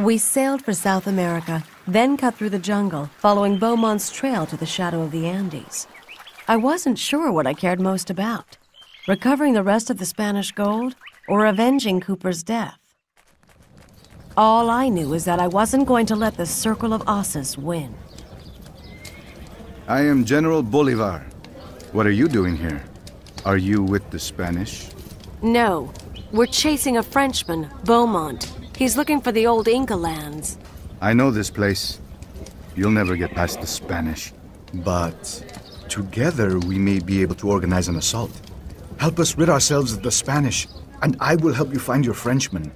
We sailed for South America, then cut through the jungle, following Beaumont's trail to the shadow of the Andes. I wasn't sure what I cared most about recovering the rest of the Spanish gold or avenging Cooper's death. All I knew is that I wasn't going to let the Circle of Ossus win. I am General Bolivar. What are you doing here? Are you with the Spanish? No. We're chasing a Frenchman, Beaumont. He's looking for the old Inca lands. I know this place. You'll never get past the Spanish. But together we may be able to organize an assault. Help us rid ourselves of the Spanish, and I will help you find your Frenchman.